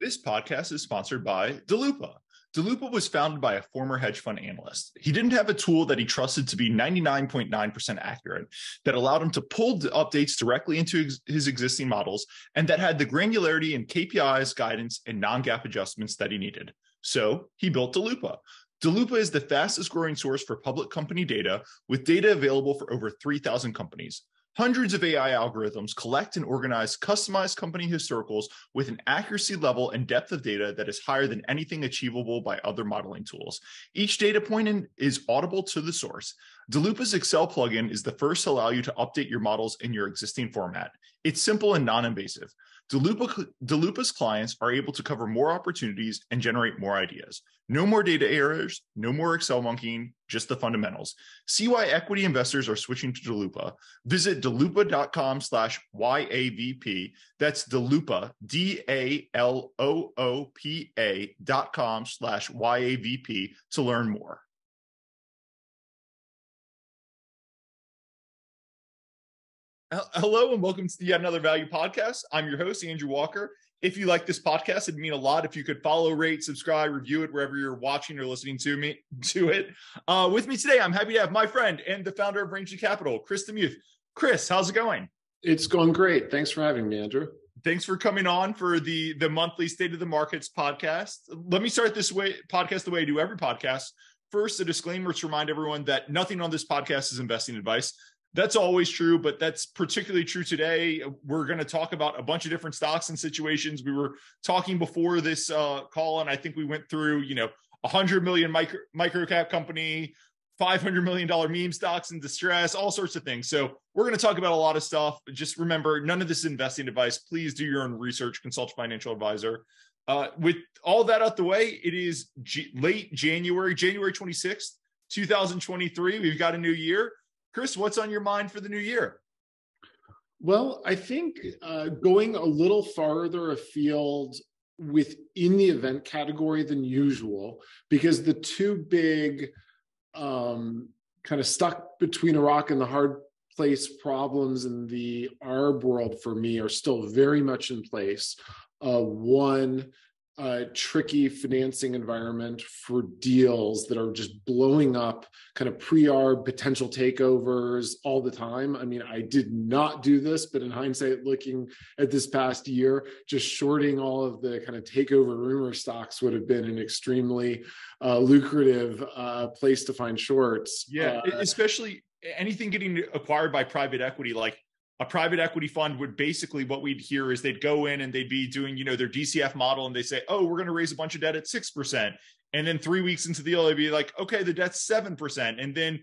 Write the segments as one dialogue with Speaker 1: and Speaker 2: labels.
Speaker 1: This podcast is sponsored by Daloopa. Daloopa was founded by a former hedge fund analyst. He didn't have a tool that he trusted to be 99.9% accurate that allowed him to pull the updates directly into ex- his existing models and that had the granularity and KPIs, guidance, and non GAAP adjustments that he needed. So he built Daloopa. Daloopa is the fastest growing source for public company data with data available for over 3,000 companies. Hundreds of AI algorithms collect and organize customized company historicals with an accuracy level and depth of data that is higher than anything achievable by other modeling tools. Each data point in is audible to the source. Daloopa's Excel plugin is the first to allow you to update your models in your existing format. It's simple and non invasive. Daloopa, Daloopa's clients are able to cover more opportunities and generate more ideas. No more data errors, no more Excel monkeying, just the fundamentals. See why equity investors are switching to Daloopa. Visit daloopa.com slash YAVP. That's Daloopa, D-A-L-O-O-P-A dot com slash YAVP to learn more. Hello and welcome to yet another Value Podcast. I'm your host, Andrew Walker. If you like this podcast, it'd mean a lot if you could follow, rate, subscribe, review it wherever you're watching or listening to me to it. Uh, with me today, I'm happy to have my friend and the founder of Rangeley Capital, Chris DeMuth. Chris, how's it going?
Speaker 2: It's going great. Thanks for having me, Andrew.
Speaker 1: Thanks for coming on for the the monthly State of the Markets podcast. Let me start this way podcast the way I do every podcast. First, a disclaimer to remind everyone that nothing on this podcast is investing advice that's always true, but that's particularly true today. We're going to talk about a bunch of different stocks and situations. We were talking before this uh, call, and I think we went through, you know, a hundred million micro micro cap company, five hundred million dollar meme stocks in distress, all sorts of things. So we're going to talk about a lot of stuff. Just remember, none of this is investing advice. Please do your own research. Consult a financial advisor. Uh, with all that out the way, it is G- late January, January twenty sixth, two thousand twenty three. We've got a new year Chris, what's on your mind for the new year?
Speaker 2: Well, I think uh, going a little farther afield within the event category than usual, because the two big um, kind of stuck between a rock and the hard place problems in the ARB world for me are still very much in place. Uh, one uh, tricky financing environment for deals that are just blowing up kind of pre-arb potential takeovers all the time. I mean, I did not do this, but in hindsight, looking at this past year, just shorting all of the kind of takeover rumor stocks would have been an extremely uh, lucrative uh, place to find shorts.
Speaker 1: Yeah, uh, especially anything getting acquired by private equity like a private equity fund would basically what we'd hear is they'd go in and they'd be doing you know their dcf model and they say oh we're going to raise a bunch of debt at 6% and then three weeks into the deal they'd be like okay the debt's 7% and then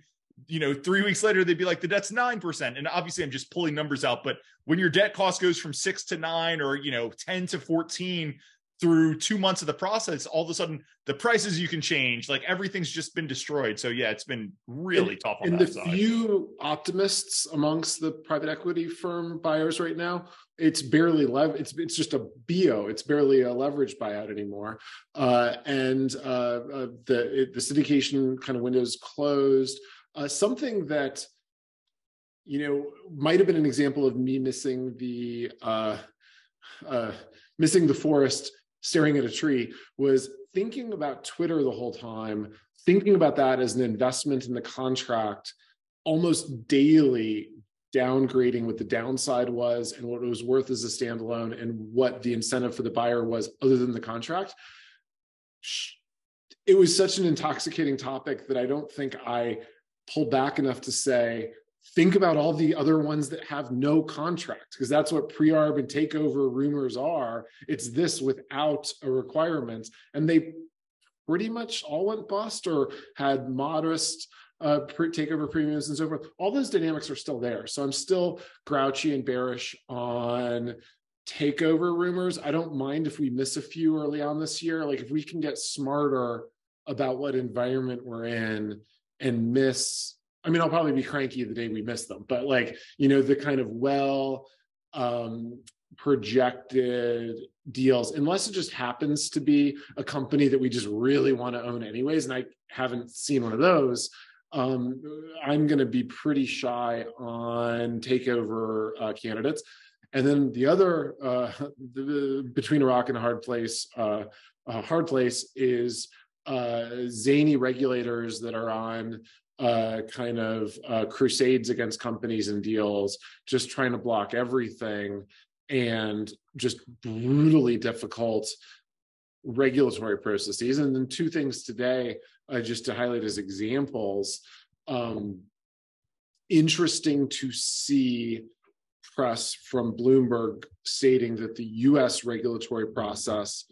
Speaker 1: you know three weeks later they'd be like the debt's 9% and obviously i'm just pulling numbers out but when your debt cost goes from 6 to 9 or you know 10 to 14 through two months of the process, all of a sudden the prices you can change, like everything's just been destroyed. So yeah, it's been really
Speaker 2: and,
Speaker 1: tough.
Speaker 2: and the side. few optimists amongst the private equity firm buyers right now, it's barely lev. It's it's just a bio. It's barely a leverage buyout anymore. Uh, and uh, uh, the it, the syndication kind of windows closed. Uh, something that you know might have been an example of me missing the uh, uh, missing the forest staring at a tree was thinking about Twitter the whole time, thinking about that as an investment in the contract almost daily downgrading what the downside was and what it was worth as a standalone and what the incentive for the buyer was other than the contract. It was such an intoxicating topic that i don't think i pulled back enough to say think about all the other ones that have no contract because that's what pre-arb and takeover rumors are. It's this without a requirement. And they pretty much all went bust or had modest uh, takeover premiums and so forth. All those dynamics are still there. So i'm still grouchy and bearish on takeover rumors. I don't mind if we miss a few early on this year. Like if we can get smarter about what environment we're in and miss I mean, I'll probably be cranky the day we miss them, but like, you know, the kind of well um, projected deals, unless it just happens to be a company that we just really want to own anyways. And I haven't seen one of those. Um, I'm going to be pretty shy on takeover uh, candidates. And then the other uh, the, between a rock and a hard place, uh, a hard place is uh, zany regulators that are on uh, kind of uh, crusades against companies and deals, just trying to block everything, and just brutally difficult regulatory processes. And then two things today, uh, just to highlight as examples. Um, interesting to see press from Bloomberg stating that the US regulatory process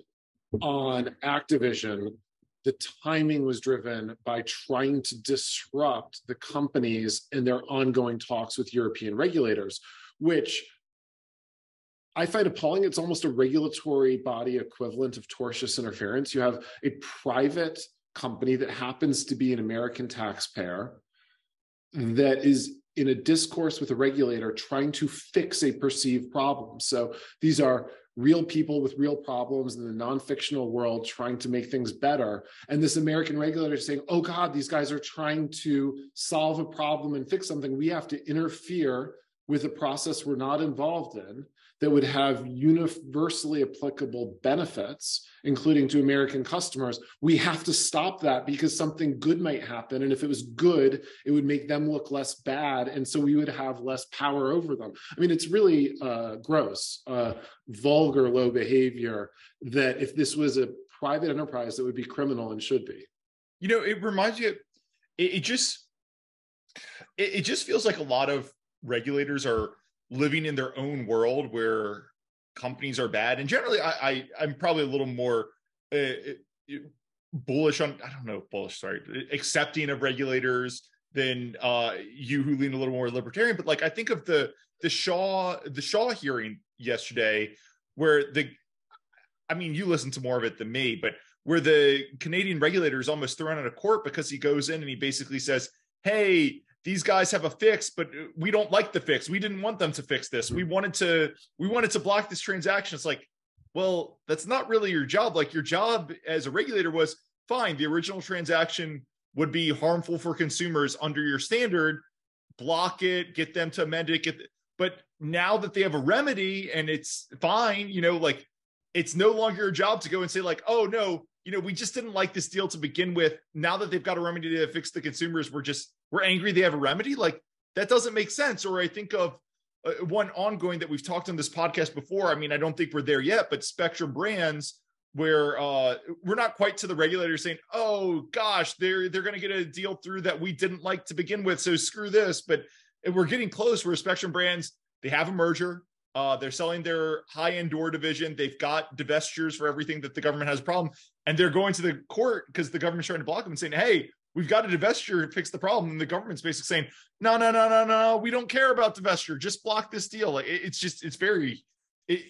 Speaker 2: on Activision, the timing was driven by trying to disrupt the companies in their ongoing talks with European regulators, which I find appalling. It's almost a regulatory body equivalent of tortious interference. You have a private company that happens to be an American taxpayer that is in a discourse with a regulator trying to fix a perceived problem. So these are real people with real problems in the non-fictional world trying to make things better. And this American regulator saying, oh God, these guys are trying to solve a problem and fix something. We have to interfere with a process we're not involved in that would have universally applicable benefits, including to American customers, we have to stop that because something good might happen. And if it was good, it would make them look less bad. And so we would have less power over them. I mean, it's really uh, gross, uh, vulgar, low behavior that if this was a private enterprise, that would be criminal and should be.
Speaker 1: You know, it reminds you, it, it just, it, it just feels like a lot of regulators are living in their own world where companies are bad. And generally, I, I am probably a little more uh, uh, bullish on I don't know bullish sorry accepting of regulators than uh, you who lean a little more libertarian. But like I think of the the Shaw the Shaw hearing yesterday where the I mean you listen to more of it than me, but where the Canadian regulator is almost thrown out of court because he goes in and he basically says, "Hey, these guys have a fix but we don't like the fix. We didn't want them to fix this. We mm-hmm. wanted to we wanted to block this transaction. It's like well that's not really your job. Like your job as a regulator was fine the original transaction would be harmful for consumers under your standard. Block it get them to amend it get but now that they have a remedy and it's fine you know like it's no longer your job to go and say like oh no you know we just didn't like this deal to begin with. Now that they've got a remedy to fix the consumers we're just we're angry they have a remedy? Like that doesn't make sense. Or i think of uh, one ongoing that we've talked on this podcast before. I mean i don't think we're there yet but spectrum brands where uh, we're not quite to the regulators saying oh gosh they're they're going to get a deal through that we didn't like to begin with so screw this. But we're getting close where spectrum brands they have a merger uh, they're selling their high-end door division. They've got divestitures for everything that the government has a problem, and they're going to the court because the government's trying to block them and saying, "Hey, we've got a divestiture to fix the problem. And the government's basically saying, no, no, no, no, no, we don't care about divestiture. Just block this deal. Like, it's just, it's very, it,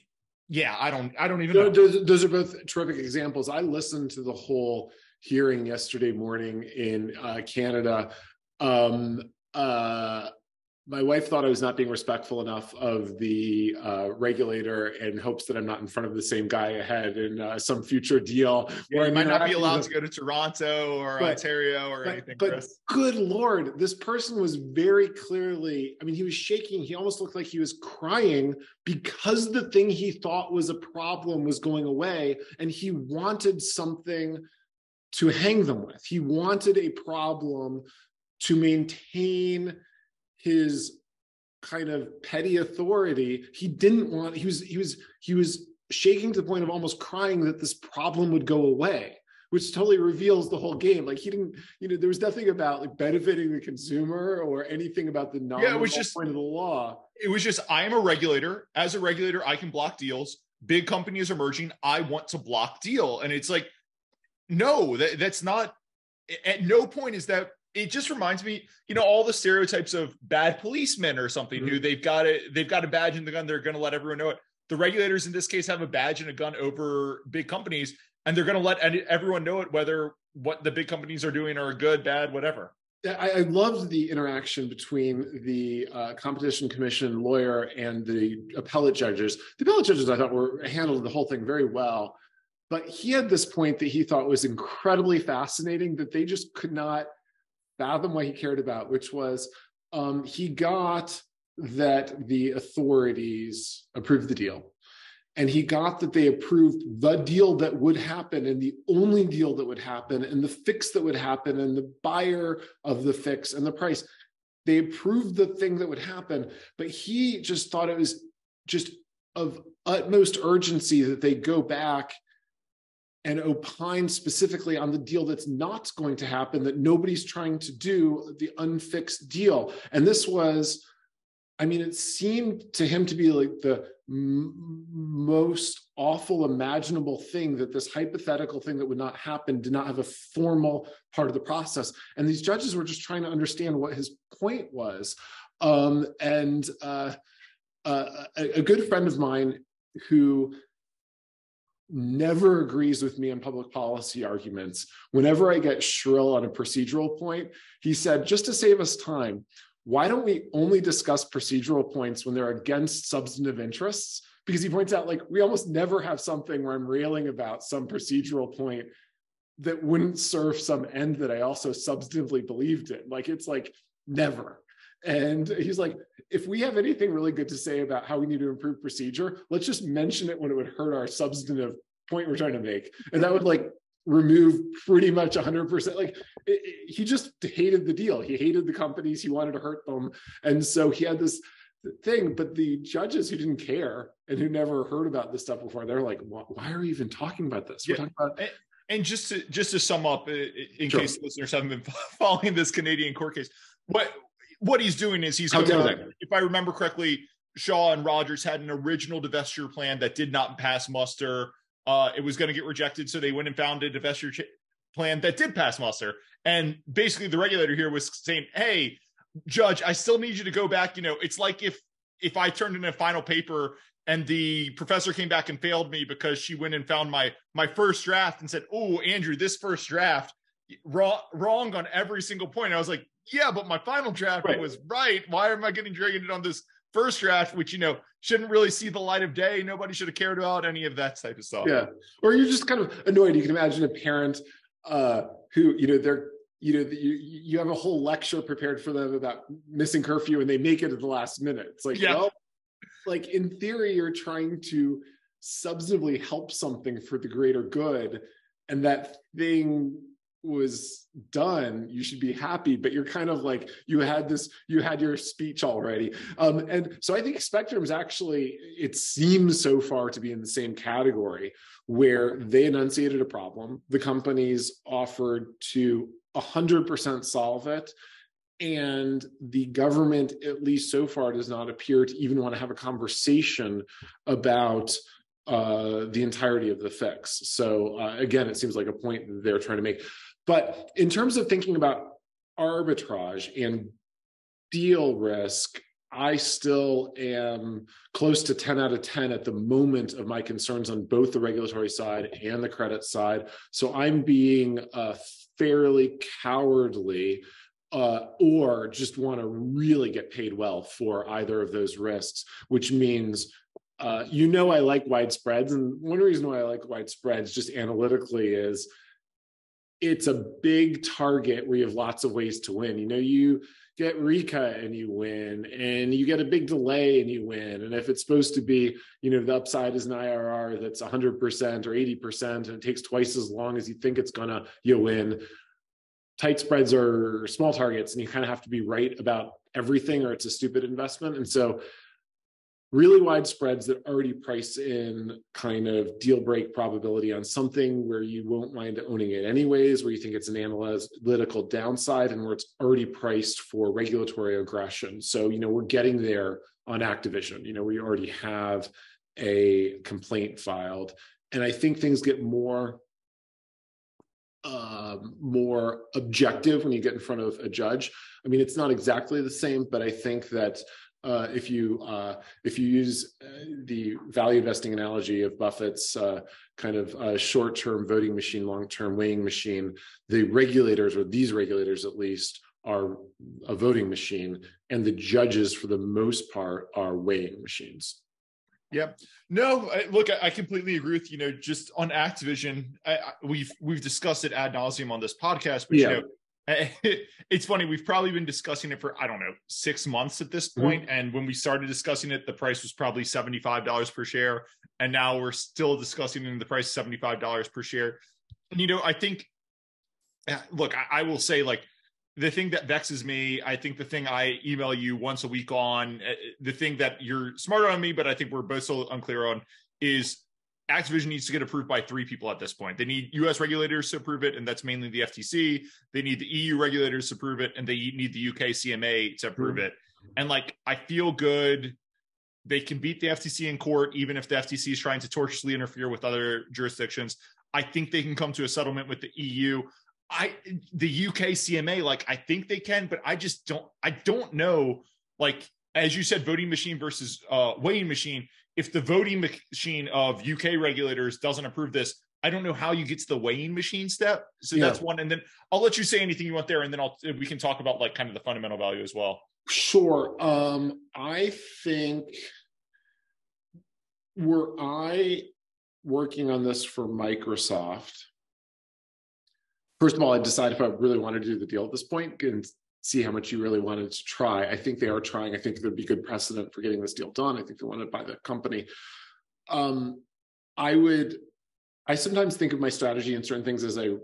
Speaker 1: yeah, I don't, I don't even know.
Speaker 2: Those, those, are both terrific examples. I listened to the whole hearing yesterday morning in uh, Canada. Um, uh, my wife thought I was not being respectful enough of the uh, regulator and hopes that I'm not in front of the same guy ahead in uh, some future deal.
Speaker 1: Yeah, where I might not be allowed to go to Toronto or but, Ontario or
Speaker 2: but,
Speaker 1: anything.
Speaker 2: But Chris. good lord, this person was very clearly. I mean, he was shaking. He almost looked like he was crying because the thing he thought was a problem was going away, and he wanted something to hang them with. He wanted a problem to maintain his kind of petty authority he didn't want he was he was he was shaking to the point of almost crying that this problem would go away which totally reveals the whole game. Like he didn't you know there was nothing about like benefiting the consumer or anything about the non yeah, it was just point of the law.
Speaker 1: It was just i am a regulator. As a regulator i can block deals. Big companies emerging. I want to block deal. And it's like no that, that's not at no point is that it just reminds me, you know, all the stereotypes of bad policemen or something mm-hmm. who they've got it, they've got a badge and the gun, they're going to let everyone know it. The regulators in this case have a badge and a gun over big companies, and they're going to let everyone know it, whether what the big companies are doing are good, bad, whatever.
Speaker 2: I, I loved the interaction between the uh, competition commission lawyer and the appellate judges. The appellate judges, I thought, were handled the whole thing very well. But he had this point that he thought was incredibly fascinating that they just could not fathom what he cared about, which was um, he got that the authorities approved the deal. And he got that they approved the deal that would happen and the only deal that would happen and the fix that would happen and the buyer of the fix and the price. They approved the thing that would happen, but he just thought it was just of utmost urgency that they go back and opine specifically on the deal that's not going to happen, that nobody's trying to do, the unfixed deal. And this was, I mean, it seemed to him to be like the m- most awful imaginable thing that this hypothetical thing that would not happen did not have a formal part of the process. And these judges were just trying to understand what his point was. Um, and uh, uh, a, a good friend of mine who never agrees with me on public policy arguments. Whenever I get shrill on a procedural point, he said, just to save us time, why don't we only discuss procedural points when they're against substantive interests? Because he points out, like, we almost never have something where I'm railing about some procedural point that wouldn't serve some end that I also substantively believed in. Like, it's like never. And he's like, if we have anything really good to say about how we need to improve procedure, let's just mention it when it would hurt our substantive point we're trying to make. And that would like remove pretty much 100%. Like it, it, he just hated the deal. He hated the companies. He wanted to hurt them. And so he had this thing. But the judges who didn't care and who never heard about this stuff before, they're like, why are we even talking about this? We're
Speaker 1: yeah.
Speaker 2: talking about.
Speaker 1: And just to just to sum up, in sure. case listeners haven't been following this Canadian court case, what what he's doing is he's going to, if I remember correctly, Shaw and Rogers had an original divestiture plan that did not pass muster. Uh, it was going to get rejected, so they went and found a divestiture ch- plan that did pass muster. And basically, the regulator here was saying, "Hey, judge, I still need you to go back. You know, it's like if if I turned in a final paper and the professor came back and failed me because she went and found my my first draft and said, "Oh, Andrew, this first draft wrong wrong on every single point." I was like, yeah, but my final draft right. was right. Why am I getting dragged on this first draft, which you know shouldn't really see the light of day? Nobody should have cared about any of that type of stuff.
Speaker 2: Yeah, or you're just kind of annoyed. You can imagine a parent uh, who you know they're you know you you have a whole lecture prepared for them about missing curfew, and they make it at the last minute. It's like, yeah. well, like in theory, you're trying to substantively help something for the greater good, and that thing was done you should be happy but you're kind of like you had this you had your speech already um, and so i think spectrum's actually it seems so far to be in the same category where they enunciated a problem the companies offered to 100% solve it and the government at least so far does not appear to even want to have a conversation about uh, the entirety of the fix. So uh, again, it seems like a point they're trying to make. But in terms of thinking about arbitrage and deal risk, I still am close to 10 out of 10 at the moment of my concerns on both the regulatory side and the credit side. So I'm being uh, fairly cowardly uh, or just want to really get paid well for either of those risks, which means uh, you know I like wide spreads. And one reason why I like wide spreads just analytically is it's a big target where you have lots of ways to win. You know, you get recut and you win, and you get a big delay and you win. And if it's supposed to be, you know, the upside is an IRR that's 100% or 80%, and it takes twice as long as you think it's gonna, you win. Tight spreads are small targets, and you kind of have to be right about everything, or it's a stupid investment. And so really wide spreads that already price in kind of deal break probability on something where you won't mind owning it anyways, where you think it's an analytical downside and where it's already priced for regulatory aggression. So, you know, we're getting there on Activision, you know, we already have a complaint filed. And I think things get more um, more objective when you get in front of a judge. I mean, it's not exactly the same, but I think that uh, if you uh, if you use uh, the value investing analogy of Buffett's uh, kind of uh, short-term voting machine, long-term weighing machine, the regulators or these regulators at least are a voting machine, and the judges for the most part are weighing machines.
Speaker 1: Yeah, no, I, look, I, I, completely agree with you. Know, just on Activision, I, we've we've discussed it ad nauseum on this podcast, but yeah. you know, it's funny. We've probably been discussing it for I don't know six months at this mm-hmm. point. Mm-hmm. and when we started discussing it, the price was probably seventy five dollars per share, and now we're still discussing it, the price seventy five dollars per share. And you know, I think, look, I, I will say like the thing that vexes me, I think the thing I email you once a week on, uh, the thing that you're smarter on me, but I think we're both so unclear on is Activision needs to get approved by three people at this point. They need US regulators to approve it, and that's mainly the FTC. They need the EU regulators to approve it, and they need the UK CMA to approve mm-hmm. it. And like, I feel good. They can beat the FTC in court, even if the FTC is trying to tortuously interfere with other jurisdictions. I think they can come to a settlement with the EU. I the UK CMA, like I think they can, but I just don't. I don't know. Like as you said, voting machine versus uh, weighing machine if the voting machine of UK regulators doesn't approve this, I don't know how you get to the weighing machine step. So yeah. that's one. And then I'll let you say anything you want there, and then I'll we can talk about like kind of the fundamental value as well.
Speaker 2: Sure. Um, I think were I working on this for Microsoft, first of all, I decided if I really wanted to do the deal at this point, and see how much you really wanted to try. I think they are trying. I think there'd be good precedent for getting this deal done. I think they want to buy the company. Um, I would. I sometimes think of my strategy in certain things as a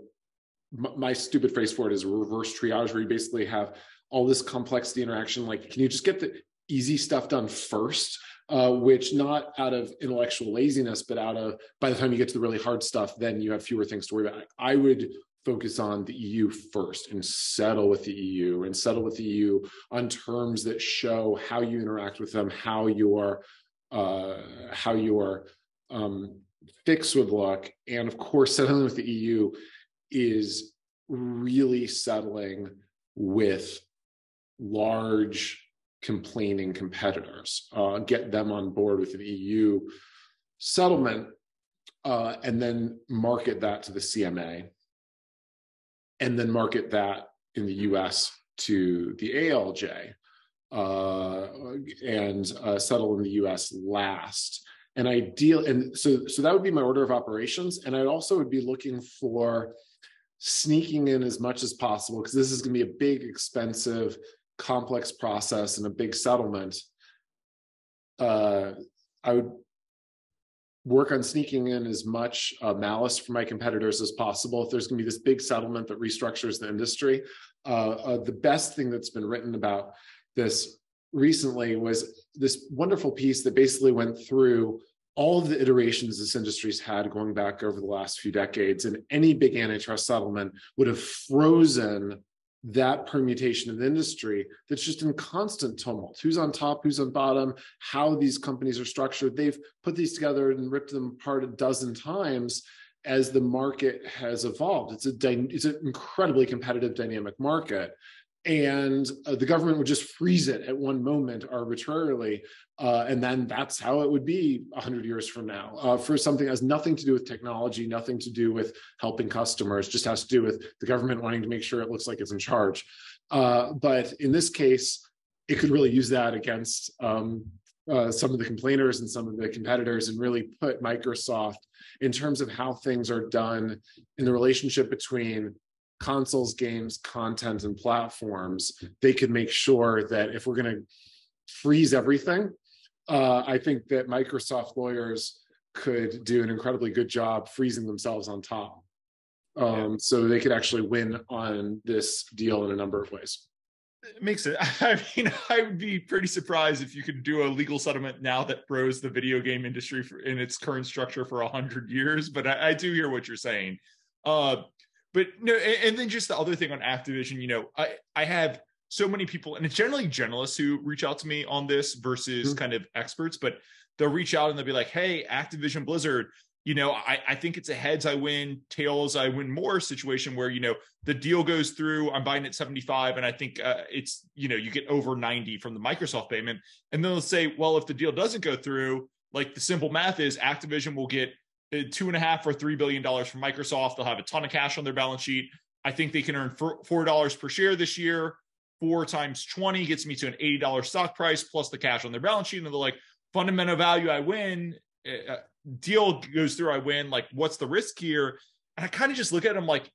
Speaker 2: my stupid phrase for it is reverse triage, where you basically have all this complexity interaction. Like, can you just get the easy stuff done first? Uh, which not out of intellectual laziness, but out of by the time you get to the really hard stuff, then you have fewer things to worry about. I would focus on the EU first and settle with the EU and settle with the EU on terms that show how you interact with them, how your uh, how your um, fixed with luck, and of course, settling with the EU is really settling with large complaining competitors. Uh, get them on board with an EU settlement, uh, and then market that to the CMA and then market that in the US to the ALJ uh, and uh, settle in the US last. And ideal, and so so that would be my order of operations. And I also would be looking for sneaking in as much as possible because this is going to be a big, expensive, complex process and a big settlement. Uh, I would work on sneaking in as much uh, malice for my competitors as possible. If there's going to be this big settlement that restructures the industry, uh, uh, the best thing that's been written about this recently was this wonderful piece that basically went through all of the iterations this industry's had going back over the last few decades. And any big antitrust settlement would have frozen that permutation of the industry that's just in constant tumult. Who's on top, who's on bottom, how these companies are structured. They've put these together and ripped them apart a dozen times as the market has evolved. It's a it's an incredibly competitive dynamic market and uh, the government would just freeze it at one moment arbitrarily uh, and then that's how it would be 100 years from now uh, for something that has nothing to do with technology nothing to do with helping customers just has to do with the government wanting to make sure it looks like it's in charge. Uh, but in this case it could really use that against um, uh, some of the complainers and some of the competitors and really put microsoft in terms of how things are done in the relationship between consoles, games, content, and platforms, they could make sure that if we're going to freeze everything, uh, I think that Microsoft lawyers could do an incredibly good job freezing themselves on top. Um, yeah. So they could actually win on this deal in a number of ways.
Speaker 1: It makes it. I mean, I would be pretty surprised if you could do a legal settlement now that froze the video game industry for, in its current structure for a hundred years. But I, I, do hear what you're saying. Uh, but no, and, and then just the other thing on Activision, you know, I I have so many people, and it's generally journalists who reach out to me on this versus mm-hmm. kind of experts, but they'll reach out and they'll be like, "Hey, Activision Blizzard." You know, I, I think it's a heads I win, tails I win more situation where, you know, the deal goes through, I'm buying at 75, and I think uh, it's, you know, you get over 90 from the Microsoft payment. And then they'll say, well, if the deal doesn't go through, like the simple math is Activision will get two and a half or three billion dollars from Microsoft. They'll have a ton of cash on their balance sheet. I think they can earn four dollars per share this year. Four times 20 gets me to an $80 stock price plus the cash on their balance sheet. And they're like, fundamental value, I win. Uh, uh deal goes through, I win. Like, what's the risk here? And I kind of just look at them like,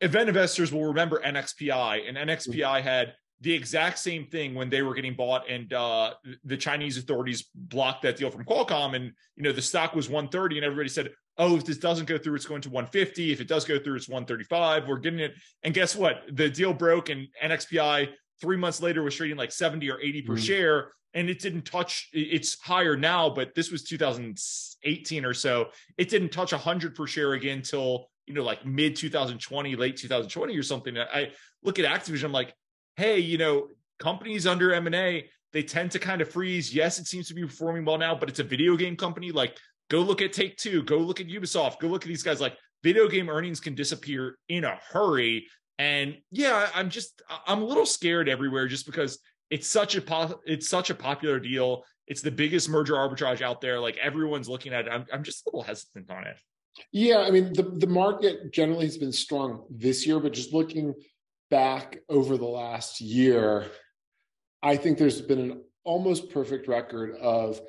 Speaker 1: event investors will remember NXPI, and NXPI had the exact same thing when they were getting bought and uh, the chinese authorities blocked that deal from qualcomm and you know the stock was 130 and everybody said oh if this doesn't go through it's going to 150 if it does go through it's 135 we're getting it. And guess what? The deal broke and nxpi three months later was trading like 70 or 80 per mm-hmm. share and it didn't touch it's higher now but this was 2018 or so. It didn't touch 100 per share again until you know like mid 2020 late 2020 or something. I look at activision i'm like hey, you know, companies under M&A, they tend to kind of freeze. Yes, it seems to be performing well now, but it's a video game company. Like, go look at Take Two, go look at Ubisoft, go look at these guys. Like, video game earnings can disappear in a hurry. And yeah, I'm just I'm a little scared everywhere just because it's such a po- it's such a popular deal. It's the biggest merger arbitrage out there. Like everyone's looking at it. I'm I'm just a little hesitant on it.
Speaker 2: Yeah, I mean the the market generally has been strong this year, but just looking back over the last year, I think there's been an almost perfect record of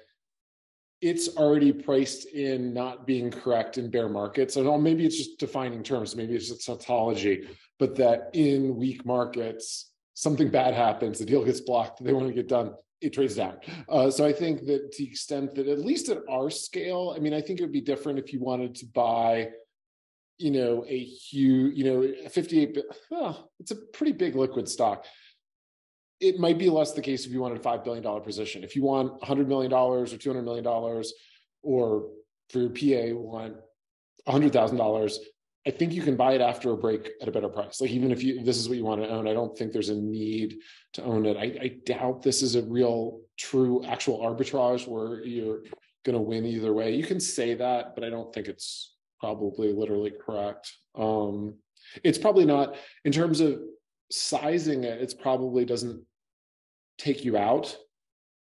Speaker 2: it's already priced in not being correct in bear markets. And maybe it's just defining terms, maybe it's just tautology, but that in weak markets, something bad happens, the deal gets blocked, they want to get done, it trades down. Uh, so I think that to the extent that, at least at our scale, I mean, I think it would be different if you wanted to buy you know, a huge, you know, 58, well, it's a pretty big liquid stock. It might be less the case if you wanted a $5 billion position. If you want $100 million or $200 million, or for your PA, want $100,000, I think you can buy it after a break at a better price. Like even if you this is what you want to own, I don't think there's a need to own it. I, I doubt this is a real, true, actual arbitrage where you're going to win either way. You can say that, but I don't think it's probably literally correct. Um, it's probably not in terms of sizing it. It's probably doesn't take you out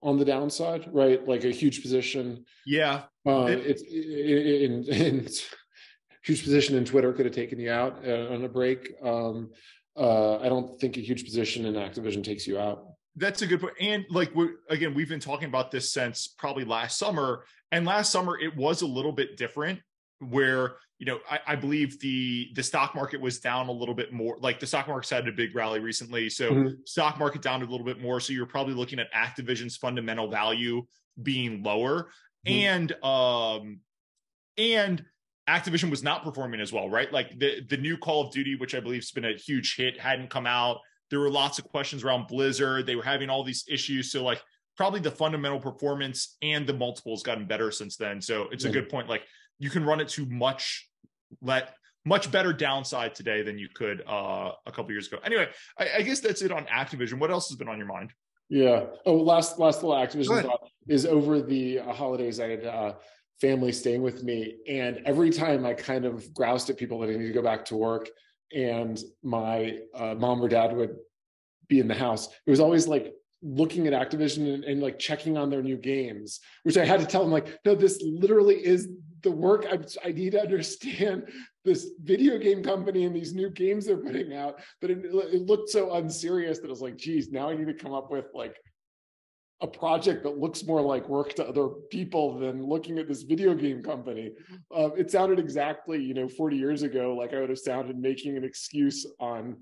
Speaker 2: on the downside, right? Like a huge position.
Speaker 1: Yeah.
Speaker 2: Uh, it, it's in, in, in huge position in Twitter could have taken you out uh, on a break. Um, uh, I don't think a huge position in Activision takes you out.
Speaker 1: That's a good point. And like again, we've been talking about this since probably last summer. And last summer it was a little bit different where you know I, I, believe the the stock market was down a little bit more like the stock market's had a big rally recently. So mm-hmm. stock market down a little bit more. So you're probably looking at activision's fundamental value being lower. Mm-hmm. and um and activision was not performing as well right? Like the the new call of duty which i believe has been a huge hit hadn't come out. There were lots of questions around blizzard. They were having all these issues. So like probably the fundamental performance and the multiples gotten better since then. So it's mm-hmm. a good point. Like you can run it to much let much better downside today than you could uh, a couple years ago. Anyway, I, I, guess that's it on Activision. What else has been on your mind?
Speaker 2: Yeah. Oh, last last little Activision thought is over the uh, holidays. I had uh, family staying with me, and every time I kind of groused at people that I need to go back to work, and my uh, mom or dad would be in the house. It was always like looking at Activision and, and, like checking on their new games, which I had to tell them like, no, this literally is the work I, I, need to understand this video game company and these new games they're putting out. But it, it looked so unserious that I was like, geez, now I need to come up with like a project that looks more like work to other people than looking at this video game company. Uh, it sounded exactly, you know, 40 years ago, like I would have sounded making an excuse on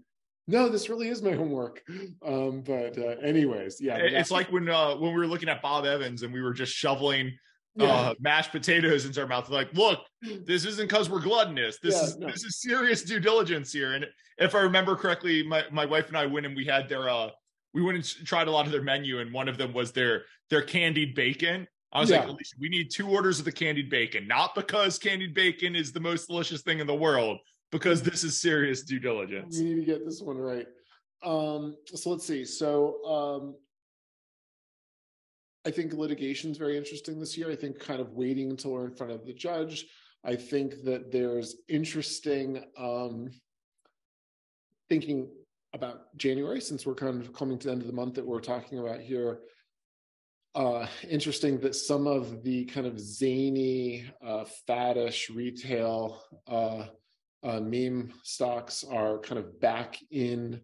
Speaker 2: no, this really is my homework. Um, but uh, anyways, yeah,
Speaker 1: it's like when uh, when we were looking at Bob Evans and we were just shoveling yeah. uh, mashed potatoes into our mouth. Like, look, this isn't because we're gluttonous. This yeah, is no. this is serious due diligence here. And if I remember correctly, my my wife and I went and we had their uh we went and tried a lot of their menu, and one of them was their their candied bacon. I was yeah. like, Alicia, we need two orders of the candied bacon, not because candied bacon is the most delicious thing in the world, because this is serious due diligence.
Speaker 2: We need to get this one right. Um, so let's see. So um, I think litigation is very interesting this year. I think kind of waiting until we're in front of the judge. I think that there's interesting um, thinking about January, since we're kind of coming to the end of the month that we're talking about here. Uh, interesting that some of the kind of zany, uh, faddish retail uh, uh, meme stocks are kind of back in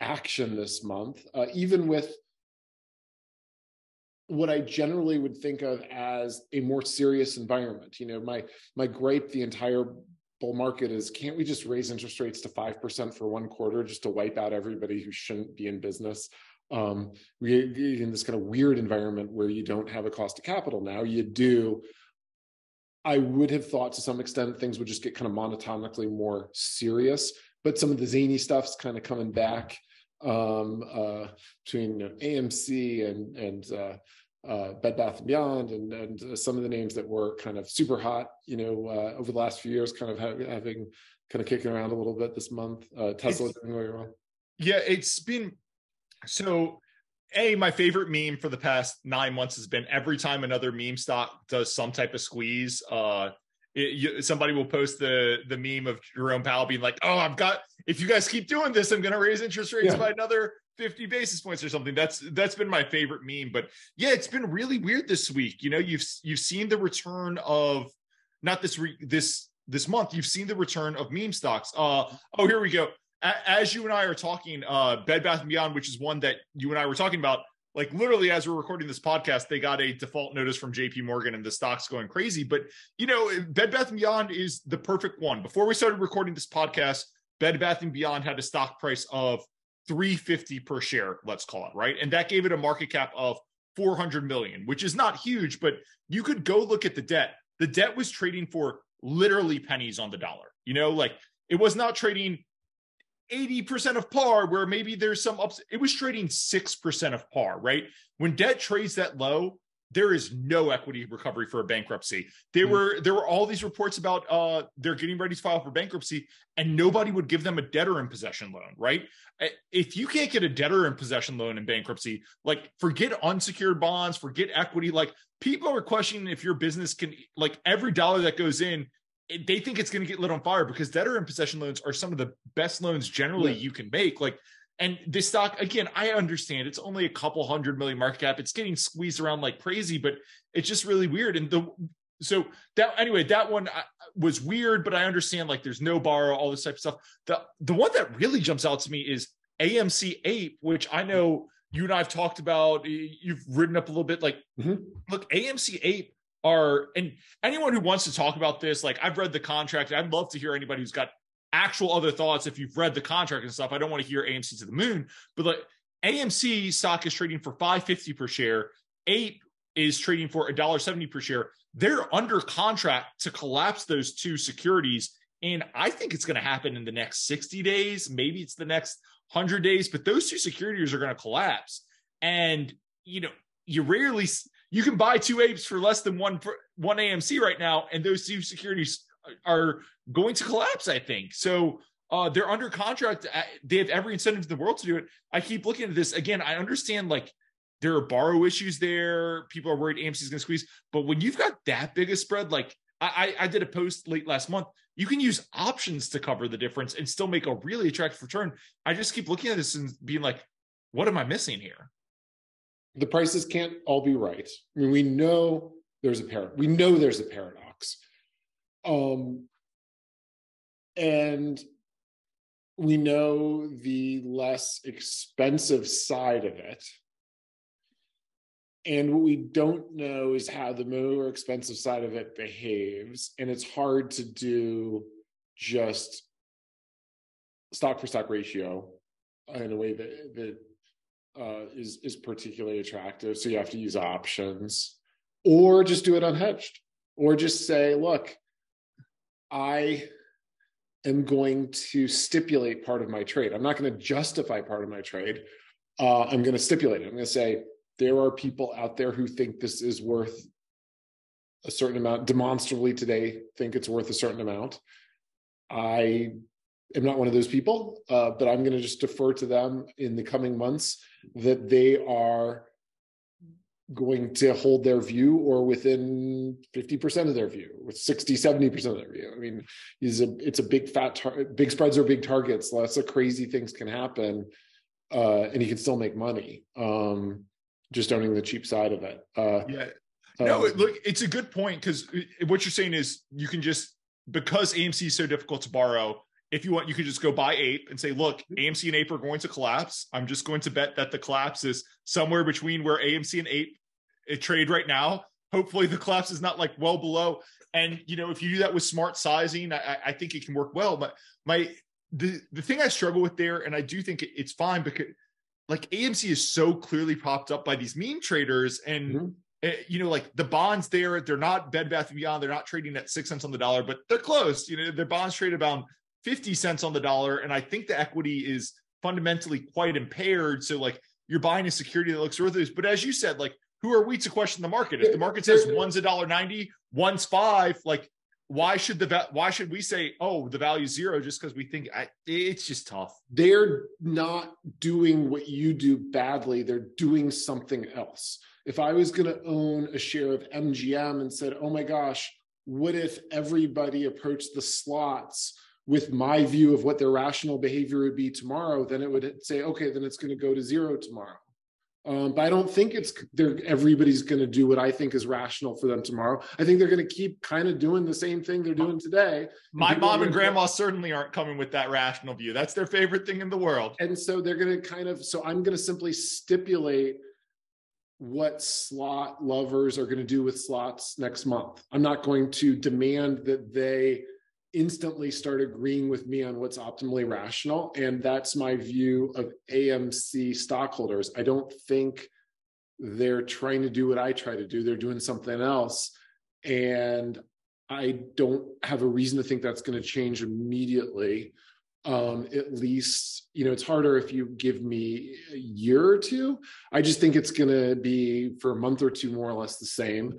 Speaker 2: action this month, uh, even with what I generally would think of as a more serious environment. You know, my my gripe the entire bull market is can't we just raise interest rates to 5% for one quarter just to wipe out everybody who shouldn't be in business? Um, we in this kind of weird environment where you don't have a cost of capital now you do. I would have thought to some extent things would just get kind of monotonically more serious but some of the zany stuff's kind of coming back um, uh, between you know, amc and and uh, uh, Bed Bath and Beyond, and and uh, some of the names that were kind of super hot, you know, uh, over the last few years, kind of ha- having kind of kicking around a little bit this month. Uh, Tesla it's, doing well.
Speaker 1: Yeah, it's been so. A, my favorite meme for the past nine months has been every time another meme stock does some type of squeeze, uh, it, you, somebody will post the the meme of Jerome Powell being like, "Oh, I've got if you guys keep doing this, I'm going to raise interest rates yeah. by another 50 basis points or something. That's that's been my favorite meme. But yeah, it's been really weird this week. You know, you've you've seen the return of not this re, this this month. You've seen the return of meme stocks. Uh oh, here we go. A, as you and I are talking, uh, Bed Bath and Beyond, which is one that you and I were talking about. Like literally, as we're recording this podcast, they got a default notice from J.P. Morgan, and the stock's going crazy. But you know, Bed Bath and Beyond is the perfect one. Before we started recording this podcast, Bed Bath and Beyond had a stock price of 350 per share, let's call it, right? And that gave it a market cap of 400 million, which is not huge, but you could go look at the debt. The debt was trading for literally pennies on the dollar. You know, like it was not trading 80% of par where maybe there's some ups. It was trading 6% of par, right? When debt trades that low, there is no equity recovery for a bankruptcy. There mm-hmm. were there were all these reports about uh they're getting ready to file for bankruptcy and nobody would give them a debtor in possession loan, right? If you can't get a debtor in possession loan in bankruptcy, like forget unsecured bonds, forget equity, like people are questioning if your business can like every dollar that goes in they think it's going to get lit on fire because debtor in possession loans are some of the best loans generally yeah. you can make. Like and this stock, again, I understand it's only a couple hundred million market cap. It's getting squeezed around like crazy, but it's just really weird. And the so that anyway, that one uh, was weird, but I understand like there's no borrow, all this type of stuff. The the one that really jumps out to me is AMC Ape, which I know you and I've talked about. You've written up a little bit. Like, mm-hmm. look, AMC Ape are and anyone who wants to talk about this, like I've read the contract. I'd love to hear anybody who's got actual other thoughts if you've read the contract and stuff. I don't want to hear AMC to the moon, but like AMC stock is trading for 550 per share. Ape is trading for $1.70 per share. They're under contract to collapse those two securities. And I think it's going to happen in the next 60 days. Maybe it's the next 100 days, but those two securities are going to collapse. And, you know, you rarely, you can buy two apes for less than one, one AMC right now. And those two securities are going to collapse, I think. So uh, they're under contract. They have every incentive in the world to do it. I keep looking at this again. I understand like there are borrow issues there. People are worried AMC is going to squeeze. But when you've got that big a spread, like I, I did a post late last month, you can use options to cover the difference and still make a really attractive return. I just keep looking at this and being like, what am I missing here?
Speaker 2: The prices can't all be right. I mean, we know there's a par- we know there's a paradox. Um, and we know the less expensive side of it. And what we don't know is how the more expensive side of it behaves. And it's hard to do just stock for stock ratio in a way that, that uh, is is particularly attractive. So you have to use options or just do it unhedged or just say, look, I am going to stipulate part of my trade. I'm not going to justify part of my trade. Uh, I'm going to stipulate it. I'm going to say there are people out there who think this is worth a certain amount, demonstrably today think it's worth a certain amount. I am not one of those people, uh, but I'm going to just defer to them in the coming months that they are going to hold their view or within 50% of their view with 60 70% of their view. I mean is a it's a big fat tar- big spreads are big targets. Lots of crazy things can happen uh, and you can still make money um, just owning the cheap side of it uh,
Speaker 1: yeah. No um, look it's a good point because what you're saying is you can just because amc is so difficult to borrow if you want, you could just go buy ape and say, look, mm-hmm. AMC and ape are going to collapse. I'm just going to bet that the collapse is somewhere between where AMC and ape eh, trade right now. hopefully the collapse is not like well below. And you know, if you do that with smart sizing, I, I think it can work well. But my the the thing I struggle with there, and I do think it, it's fine because like AMC is so clearly popped up by these meme traders and. Mm-hmm. Eh, you know, like the bonds there, they're not Bed Bath and Beyond. They're not trading at six cents on the dollar, but they're close. You know, their bonds trade about 50 cents on the dollar. And I think the equity is fundamentally quite impaired. So, like, you're buying a security that looks worthless. But as you said, like, who are we to question the market? If the market says one's a dollar ninety, one's five, like why should the why should we say oh the value zero just because we think I, it's just tough
Speaker 2: they're not doing what you do badly they're doing something else if i was going to own a share of mgm and said oh my gosh what if everybody approached the slots with my view of what their rational behavior would be tomorrow then it would say okay then it's going to go to zero tomorrow um, but I don't think it's they're everybody's going to do what I think is rational for them tomorrow. I think they're going to keep kind of doing the same thing they're doing today.
Speaker 1: My and mom and grandma certainly aren't coming with that rational view. That's their favorite thing in the world.
Speaker 2: And so they're going to kind of so I'm going to simply stipulate what slot lovers are going to do with slots next month. I'm not going to demand that they instantly start agreeing with me on what's optimally rational. And that's my view of AMC stockholders. I don't think they're trying to do what I try to do, they're doing something else. And I don't have a reason to think that's going to change immediately. Um, at least, you know, it's harder if you give me a year or two. I just think it's going to be for a month or two, more or less the same.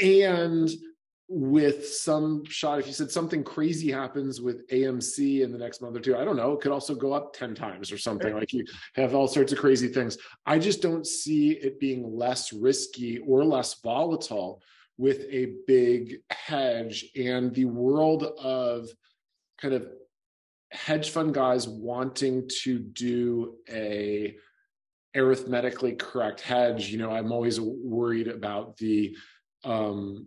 Speaker 2: And with some shot if you said something crazy happens with amc in the next month or two i don't know it could also go up 10 times or something like you have all sorts of crazy things. I just don't see it being less risky or less volatile with a big hedge and the world of kind of hedge fund guys wanting to do a arithmetically correct hedge you know i'm always worried about the um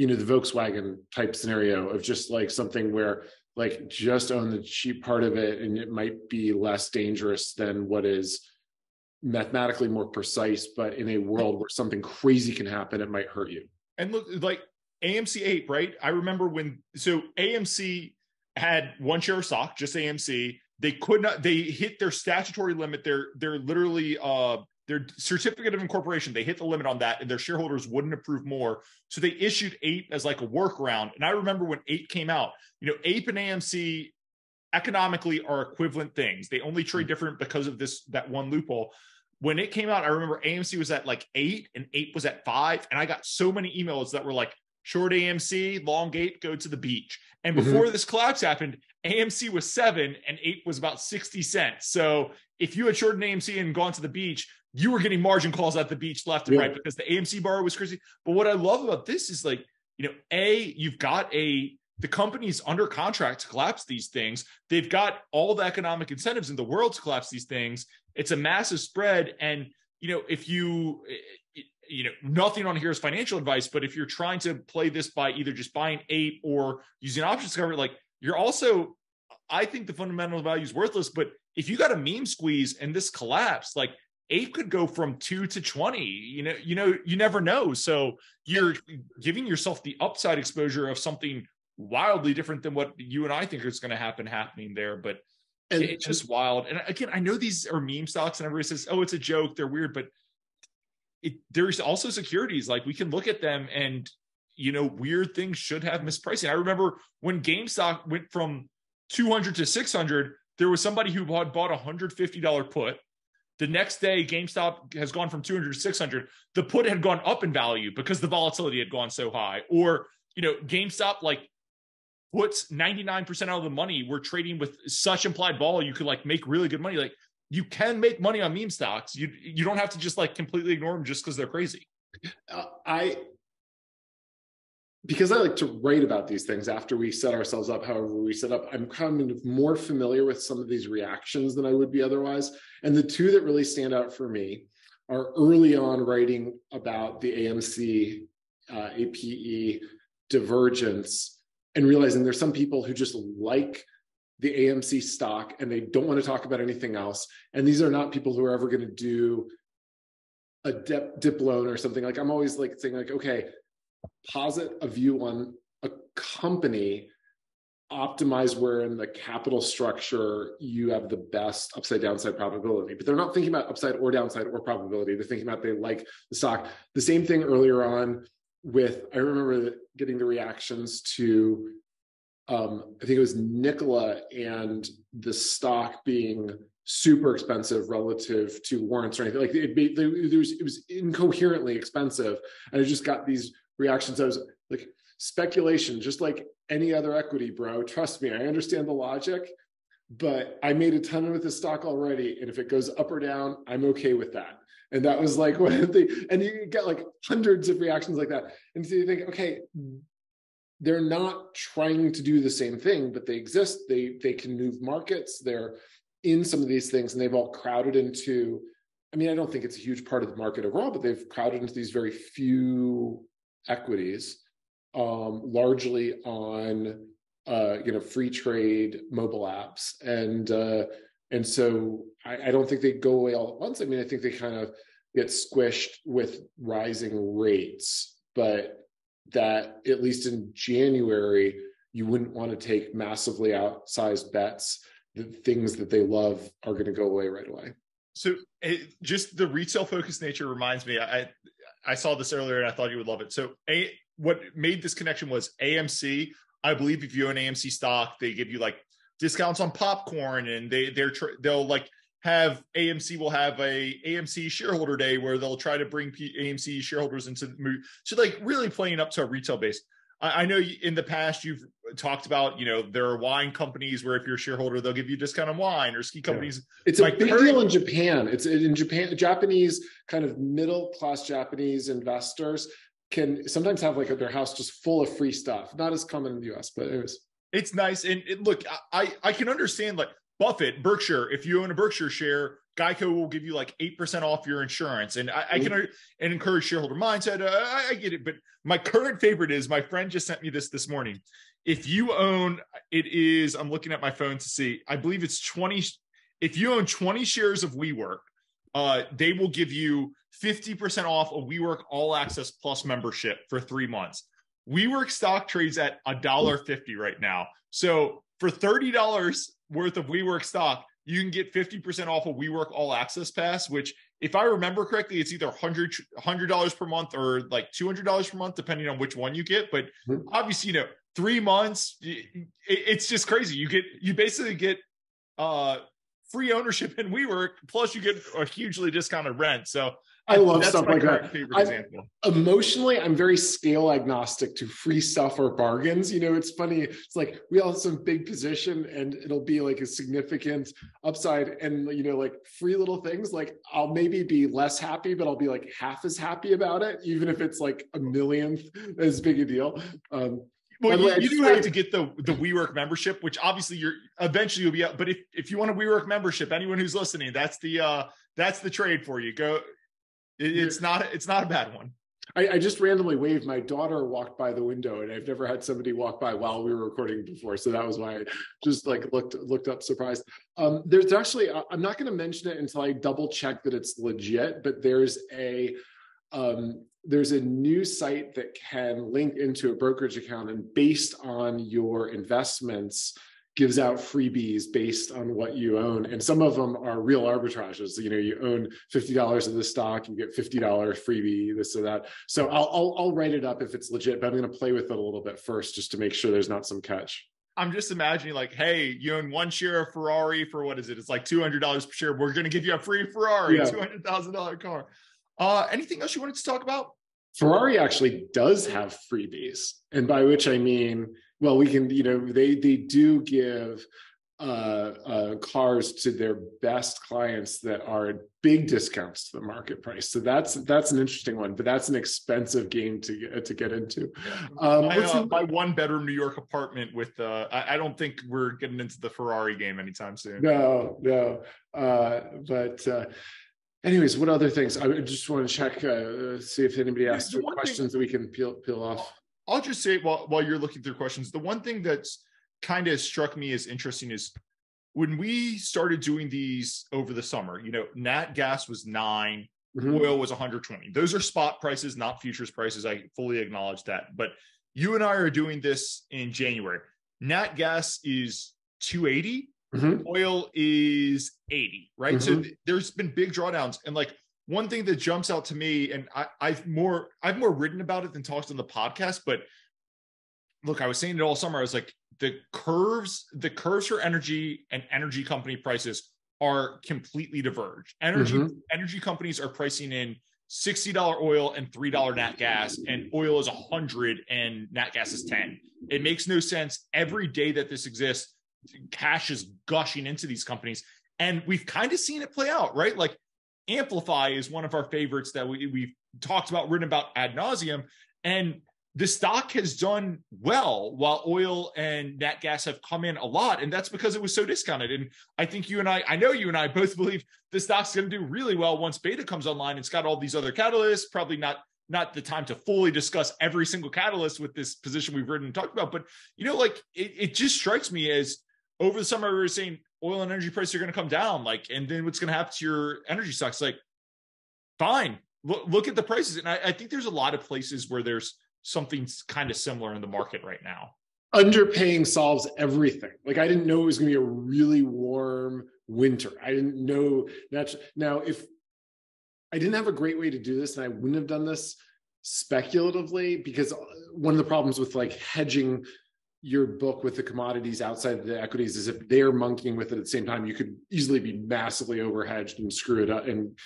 Speaker 2: you know the Volkswagen type scenario of just like something where like just own the cheap part of it and it might be less dangerous than what is mathematically more precise but in a world where something crazy can happen it might hurt you.
Speaker 1: And look like amc ape right? I remember when so amc had one share of stock just amc they could not they hit their statutory limit. They're they're literally uh their certificate of incorporation, they hit the limit on that, and their shareholders wouldn't approve more. So they issued APE as like a workaround. And I remember when APE came out, you know, APE and AMC economically are equivalent things. They only trade mm-hmm. different because of this that one loophole. When it came out, I remember AMC was at like eight and APE was at five. And I got so many emails that were like, short AMC, long APE, go to the beach. And mm-hmm. before mm-hmm. this collapse happened, AMC was seven and APE was about 60 cents. So if you had shorted AMC and gone to the beach, you were getting margin calls at the beach left and yeah. right because the AMC bar was crazy. But what I love about this is like, you know, A, you've got a the company's under contract to collapse these things. They've got all the economic incentives in the world to collapse these things. It's a massive spread. And, you know, if you, eh, eh, you know, nothing on here is financial advice, but if you're trying to play this by either just buying ape or using options cover, like you're also, I think the fundamental value is worthless. But if you got a meme squeeze and this collapse, like ape could go from two to 20 you know you know you never know. So you're giving yourself the upside exposure of something wildly different than what you and i think is going to happen happening there but and, it's just wild. And again i know these are meme stocks and everybody says oh it's a joke they're weird but it, there's also securities like we can look at them and you know weird things should have mispricing. I remember when gamestop went from 200 to 600 there was somebody who had bought a $150 put the next day, GameStop has gone from 200 to 600. The put had gone up in value because the volatility had gone so high. Or, you know, GameStop like puts 99% out of the money. We're trading with such implied vol, you could like make really good money. Like you can make money on meme stocks. You you don't have to just like completely ignore them just because they're crazy.
Speaker 2: Uh, I because I like to write about these things after we set ourselves up, however we set up, I'm kind of more familiar with some of these reactions than I would be otherwise. And the two that really stand out for me are early on writing about the AMC uh, APE divergence and realizing there's some people who just like the AMC stock and they don't want to talk about anything else. And these are not people who are ever going to do a dip, dip loan or something like i'm always like saying like okay posit a view on a company optimize where in the capital structure you have the best upside downside probability. But they're not thinking about upside or downside or probability. They're thinking about they like the stock. The same thing earlier on with i remember getting the reactions to um, i think it was nikola and the stock being super expensive relative to warrants or anything. Like it, it, it, was, it was incoherently expensive. And i just got these reactions i was like speculation, just like any other equity, bro. Trust me, I understand the logic, but I made a ton with the stock already. And if it goes up or down, I'm okay with that. And that was like one of the, and you get like hundreds of reactions like that. And so you think, okay, they're not trying to do the same thing, but they exist. They they can move markets. They're in some of these things, and they've all crowded into. I mean, I don't think it's a huge part of the market overall, but they've crowded into these very few equities um, largely on uh, you know free trade mobile apps, and uh, and so I, I don't think they go away all at once. I mean, I think they kind of get squished with rising rates, but that at least in January, you wouldn't want to take massively outsized bets. The things that they love are going to go away right away.
Speaker 1: So it, just the retail focused nature reminds me. I I saw this earlier and I thought you would love it. So a what made this connection was AMC. I believe if you own AMC stock, they give you like discounts on popcorn, and they they're they'll like have AMC will have a AMC shareholder day where they'll try to bring P- AMC shareholders into the movie. So like really playing up to a retail base. I, I know in the past you've talked about you know there are wine companies where if you're a shareholder they'll give you a discount on wine or ski companies.
Speaker 2: Yeah. It's a big current- deal in Japan. It's in Japan. Japanese kind of middle class Japanese investors can sometimes have like their house just full of free stuff. Not as common in the US, but it was.
Speaker 1: It's nice. And it, look, I I can understand like Buffett, Berkshire. If you own a Berkshire share, Geico will give you like eight percent off your insurance, and I, I can mm-hmm. and encourage shareholder mindset. Uh, I, I get it, but my current favorite is my friend just sent me this this morning. If you own, it is. I'm looking at my phone to see. I believe it's twenty. If you own twenty shares of WeWork, uh, they will give you 50% off a WeWork All Access Plus membership for three months. WeWork stock trades at a dollar fifty right now. So for $30 worth of WeWork stock, you can get 50% off a WeWork All Access Pass, which if I remember correctly, it's either $100, dollars per month or like $200 per month, depending on which one you get. But mm-hmm. obviously, you know, three months, it's just crazy. You get, you basically get uh, free ownership in WeWork, plus you get a hugely discounted rent. So
Speaker 2: I love stuff like that. Emotionally, I'm very scale agnostic to free stuff or bargains. You know, it's funny. It's like we all have some big position and it'll be like a significant upside. And, you know, like free little things, like I'll maybe be less happy, but I'll be like half as happy about it, even if it's like a millionth as big a deal. Um,
Speaker 1: well, you, you do have to get the the WeWork membership, which obviously you're eventually you'll be out. But if if you want a WeWork membership, anyone who's listening, that's the uh that's the trade for you. Go. It, it's not it's not a bad one.
Speaker 2: I, I, just randomly waved. My daughter walked by the window, and I've never had somebody walk by while we were recording before, so that was why I just like looked looked up surprised. Um, there's actually I'm not going to mention it until I double check that it's legit, but there's a um, there's a new site that can link into a brokerage account and based on your investments gives out freebies based on what you own and some of them are real arbitrages you know you own $50 of the stock you get $50 freebie this or that so I'll, I'll, I'll write it up if it's legit but i'm going to play with it a little bit first just to make sure there's not some catch
Speaker 1: I'm just imagining like, hey, you own one share of Ferrari for what is it? It's like two hundred dollars per share. We're going to give you a free Ferrari, yeah. two hundred thousand dollar car. Uh, anything else you wanted to talk about?
Speaker 2: Ferrari actually does have freebies, and by which I mean, well, we can, you know, they they do give uh, uh, cars to their best clients that are at big discounts to the market price. So that's that's an interesting one, but that's an expensive game to get to get into.
Speaker 1: Um, my, uh, my one bedroom New York apartment with uh, I, I, don't think we're getting into the Ferrari game anytime soon.
Speaker 2: No, no, uh, but. Uh, anyways, what other things? I just want to check, uh, see if anybody asked yeah, questions thing, that we can peel peel off.
Speaker 1: I'll just say while while you're looking through questions, the one thing that's kind of struck me as interesting is when we started doing these over the summer. You know, Nat gas was nine, mm-hmm. oil was 120. Those are spot prices, not futures prices. I fully acknowledge that. But you and I are doing this in January. Nat gas is 280. Mm-hmm. Oil is 80, right? Mm-hmm. So th- there's been big drawdowns. And like one thing that jumps out to me, and I, I've more I've more written about it than talked on the podcast, but look, I was saying it all summer. I was like, the curves, the curves for energy and energy company prices are completely diverged. Energy mm-hmm. energy companies are pricing in $60 oil and $3 nat gas and oil is 100 and nat gas is 10. It makes no sense every day that this exists cash is gushing into these companies and we've kind of seen it play out, right? Like Amplify is one of our favorites that we, we've talked about, written about ad nauseum. And the stock has done well while oil and nat gas have come in a lot. And that's because it was so discounted. And I think you and I, I know you and I both believe the stock's going to do really well once beta comes online. It's got all these other catalysts, probably not not the time to fully discuss every single catalyst with this position we've written and talked about. But you know, like it, it just strikes me as over the summer we were saying oil and energy prices are going to come down. Like, and then what's going to happen to your energy stocks? Like, fine, look, look at the prices. And I, I think there's a lot of places where there's something kind of similar in the market right now.
Speaker 2: Underpaying solves everything. Like I didn't know it was going to be a really warm winter. I didn't know that. Now, if I didn't have a great way to do this, and I wouldn't have done this speculatively, because uh, one of the problems with like hedging your book with the commodities outside the equities is if they're monkeying with it at the same time, you could easily be massively overhedged and screw it up and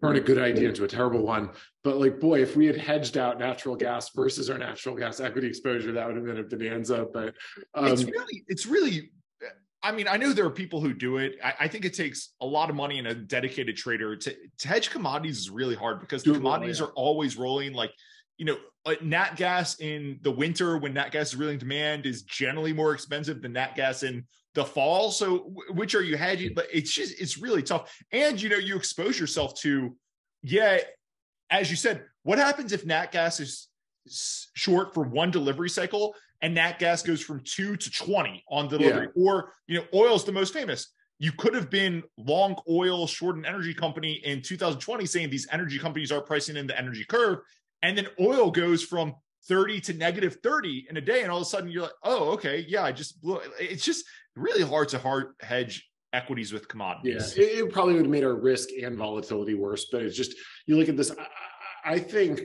Speaker 2: turn a good idea into a terrible one. But like, boy, if we had hedged out natural gas versus our natural gas equity exposure, that would have been a bonanza. But
Speaker 1: um, it's really, it's really. I mean, I know there are people who do it. I, I, think it takes a lot of money and a dedicated trader to, to hedge commodities is really hard because the commodities well, yeah. are always rolling. Like, you know, uh, nat gas in the winter when nat gas is really in demand is generally more expensive than nat gas in the fall. So which are you hedging? But it's just it's really tough. And you know, you expose yourself to, yeah, as you said, what happens if nat gas is short for one delivery cycle and nat gas goes from two to 20 on delivery? Yeah. Or, you know, oil is the most famous. You could have been long oil, short an energy company in 2020 saying these energy companies are pricing in the energy curve. And then oil goes from 30 to negative 30 in a day. And all of a sudden you're like, oh, okay, yeah, I just blew it. It's just really hard to hard hedge equities with commodities.
Speaker 2: Yeah, it, probably would have made our risk and volatility worse. But it's just you look at this. I, I think,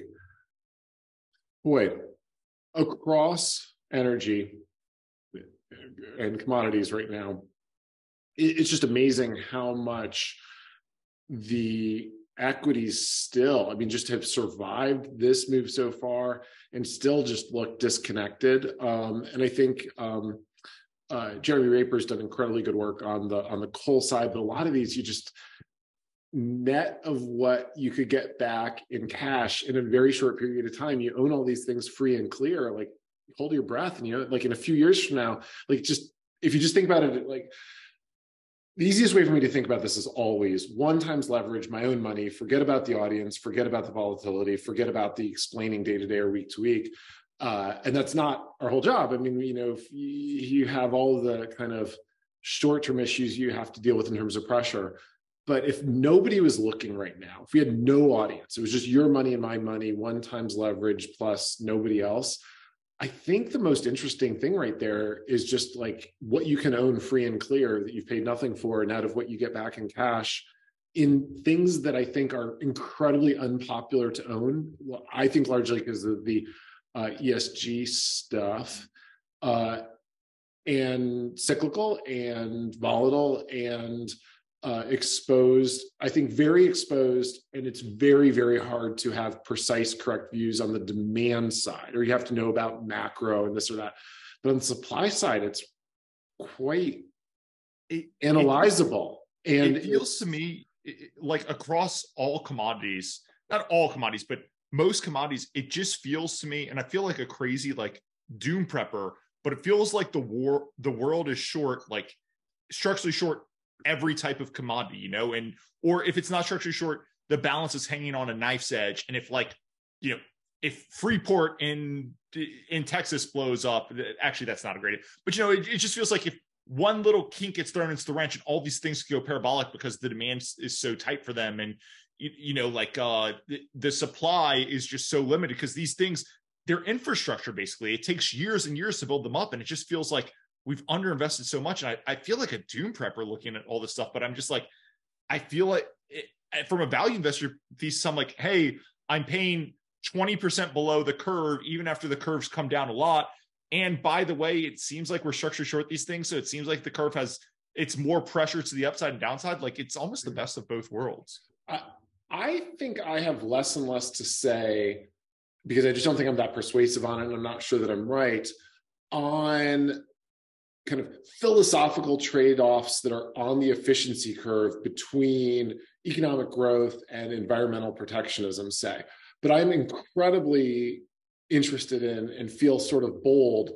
Speaker 2: boy, across energy and commodities right now, it, it's just amazing how much the equities still, I mean, just have survived this move so far and still just look disconnected. Um, and I think um, uh, Jeremy Raper's done incredibly good work on the on the coal side, but a lot of these you just net of what you could get back in cash in a very short period of time. You own all these things free and clear. Like hold your breath, and you know, like in a few years from now, like just if you just think about it, like the easiest way for me to think about this is always one times leverage my own money forget about the audience forget about the volatility forget about the explaining day to day or week to week and that's not our whole job. I mean, you know, if you have all the kind of short term issues you have to deal with in terms of pressure. But if nobody was looking right now, if we had no audience, it was just your money and my money, one times leverage plus nobody else. I think the most interesting thing right there is just like what you can own free and clear that you've paid nothing for, and out of what you get back in cash in things that I think are incredibly unpopular to own. I think largely because of the uh, ESG stuff, uh, and cyclical and volatile and uh, exposed. I think very exposed, and it's very very hard to have precise, correct views on the demand side, or you have to know about macro and this or that. But on the supply side, it's quite it, analyzable.
Speaker 1: It, and it feels to me like across all commodities, not all commodities, but most commodities, it just feels to me, and I feel like a crazy like doom prepper, but it feels like the war, the world is short, like structurally short every type of commodity, you know, and or if it's not structurally short, the balance is hanging on a knife's edge. And if like, you know, if Freeport in in Texas blows up, actually that's not a great, but you know, it, it just feels like if one little kink gets thrown into the wrench and all these things go parabolic because the demand is so tight for them and you, you know like uh the, the supply is just so limited because these things their infrastructure basically it takes years and years to build them up and it just feels like we've underinvested so much and I, I feel like a doom prepper looking at all this stuff but i'm just like i feel like it, from a value investor thesis i'm like hey i'm paying 20% below the curve even after the curves come down a lot and by the way it seems like we're structured short these things so it seems like the curve has it's more pressure to the upside and downside like it's almost the best of both worlds
Speaker 2: I, I think i have less and less to say because I just don't think I'm that persuasive on it. And I'm not sure that I'm right on kind of philosophical trade offs that are on the efficiency curve between economic growth and environmental protectionism, say. But I'm incredibly interested in and feel sort of bold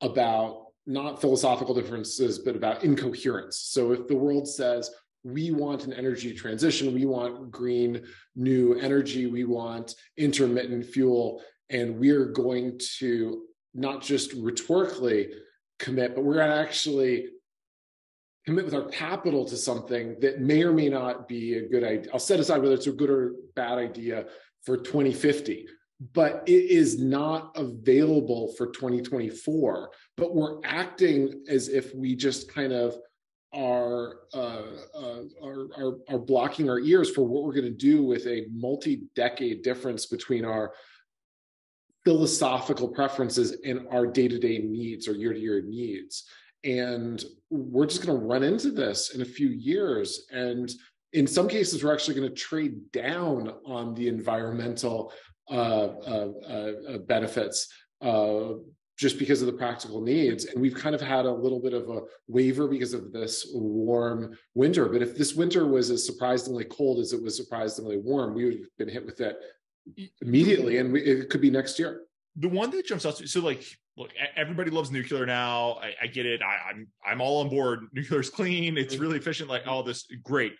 Speaker 2: about not philosophical differences, but about incoherence. So if the world says, we want an energy transition. We want green new energy. We want intermittent fuel. And we're going to not just rhetorically commit, but we're going to actually commit with our capital to something that may or may not be a good idea. I'll set aside whether it's a good or bad idea for 2050, but it is not available for 2024. But we're acting as if we just kind of are, uh, uh, are, are, are blocking our ears for what we're going to do with a multi-decade difference between our philosophical preferences and our day-to-day needs or year-to-year needs and we're just going to run into this in a few years and in some cases we're actually going to trade down on the environmental uh, uh, uh, benefits uh, just because of the practical needs. And we've kind of had a little bit of a waiver because of this warm winter. But if this winter was as surprisingly cold as it was surprisingly warm, we would have been hit with it immediately. And we, it could be next year.
Speaker 1: The one that jumps out so like look, everybody loves nuclear now. I, I get it. I, I'm I'm all on board. Nuclear's clean. It's mm-hmm. really efficient. Like all this, great.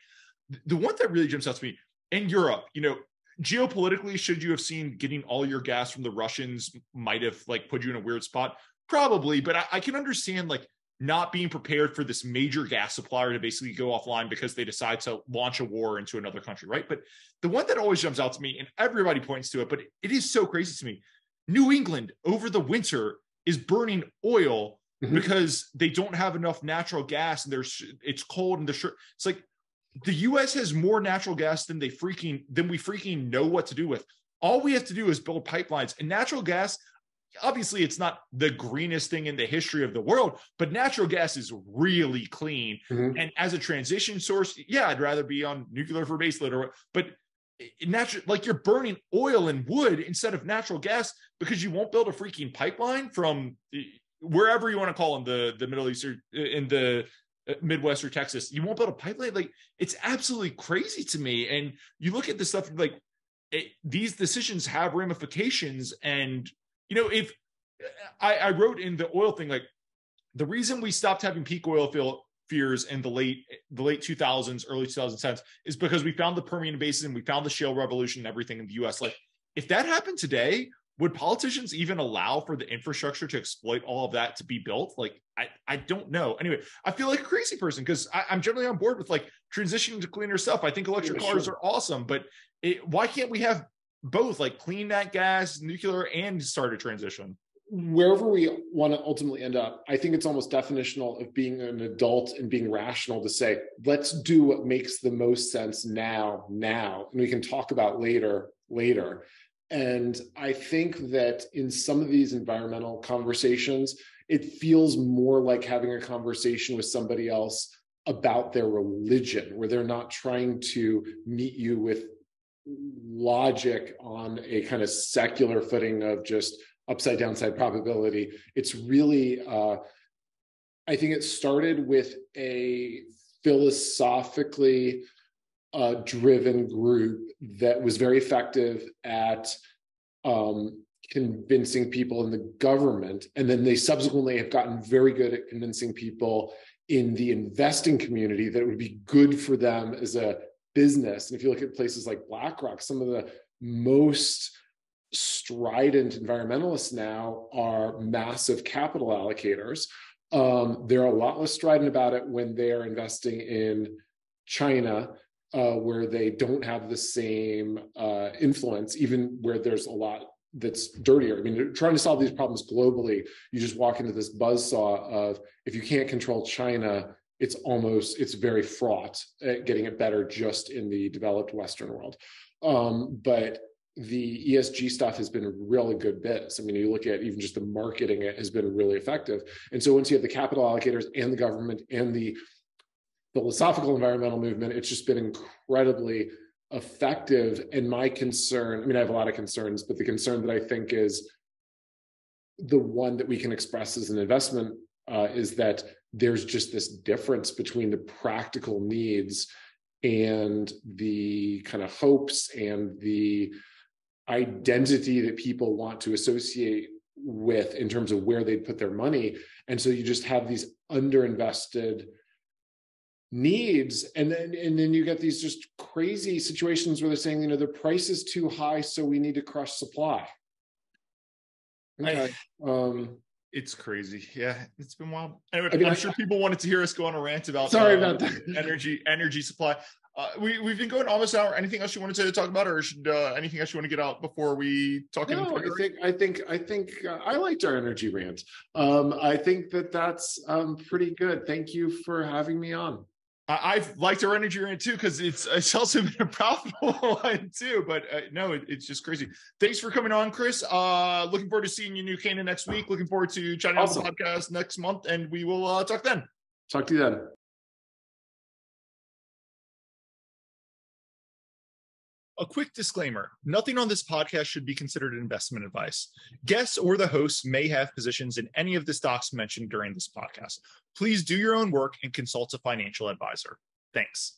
Speaker 1: The one that really jumps out to me in Europe, you know, geopolitically, should you have seen getting all your gas from the Russians might have like put you in a weird spot? Probably, but I, I can understand like not being prepared for this major gas supplier to basically go offline because they decide to launch a war into another country, right? But the one that always jumps out to me, and everybody points to it, but it is so crazy to me. New England over the winter is burning oil mm-hmm. because they don't have enough natural gas and there's it's cold and the shirt. It's like the US has more natural gas than they freaking than we freaking know what to do with. All we have to do is build pipelines and natural gas obviously it's not the greenest thing in the history of the world but natural gas is really clean mm-hmm. and as a transition source yeah i'd rather be on nuclear for baseload or but natural like you're burning oil and wood instead of natural gas because you won't build a freaking pipeline from wherever you want to call in the the middle east or in the uh, Midwest or Texas. You won't build a pipeline. Like it's absolutely crazy to me. And you look at this stuff like it, these decisions have ramifications. And you know, if I, I, wrote in the oil thing, like the reason we stopped having peak oil fears in the late the late 2000s, early 2010s is because we found the Permian Basin, we found the shale revolution, and everything in the U.S. Like if that happened today, would politicians even allow for the infrastructure to exploit all of that to be built? Like, I, I don't know. Anyway, I feel like a crazy person because I'm generally on board with like transitioning to cleaner stuff. I think electric yeah, cars sure. are awesome, but it, why can't we have both like clean nat gas, nuclear, and start a transition?
Speaker 2: Wherever we want to ultimately end up, I think it's almost definitional of being an adult and being rational to say, let's do what makes the most sense now, now, and we can talk about later, later. And I think that in some of these environmental conversations, it feels more like having a conversation with somebody else about their religion, where they're not trying to meet you with logic on a kind of secular footing of just upside downside probability. It's really, uh, I think it started with a philosophically uh, driven group that was very effective at um, convincing people in the government. And then they subsequently have gotten very good at convincing people in the investing community that it would be good for them as a business. And if you look at places like BlackRock, some of the most strident environmentalists now are massive capital allocators. Um, they're a lot less strident about it when they are investing in China uh, where they don't have the same uh, influence, even where there's a lot that's dirtier. I mean, trying to solve these problems globally, you just walk into this buzz saw of if you can't control China, it's almost it's very fraught at getting it better just in the developed Western world. Um, but the ESG stuff has been really good biz. I mean, you look at even just the marketing, it has been really effective. And so once you have the capital allocators and the government and the philosophical environmental movement, it's just been incredibly effective. And my concern, I mean, I have a lot of concerns, but the concern that I think is the one that we can express as an investment uh, is that there's just this difference between the practical needs and the kind of hopes and the identity that people want to associate with in terms of where they'd put their money. And so you just have these underinvested needs. And then and then you get these just crazy situations where they're saying you know the price is too high so we need to crush supply.
Speaker 1: Okay. I, um it's crazy yeah it's been wild anyway I mean, I, sure people wanted to hear us go on a rant about
Speaker 2: sorry uh, about that
Speaker 1: energy energy supply uh, we, we've been going almost an hour. Anything else you wanted to talk about, or should uh, anything else you want to get out before we talk?
Speaker 2: No, I think I think I think uh, I liked our energy rant. Um, I think that that's um, pretty good. Thank you for having me on.
Speaker 1: I've liked our energy rant too because it's it's also been a profitable one too. But uh, no, it, it's just crazy. Thanks for coming on, Chris. Uh, looking forward to seeing you, New Canaan, next week. Looking forward to chatting awesome. on the podcast next month, and we will uh, talk then.
Speaker 2: Talk to you then.
Speaker 1: A quick disclaimer nothing on this podcast should be considered investment advice. Guests or the hosts may have positions in any of the stocks mentioned during this podcast. Please do your own work and consult a financial advisor. Thanks.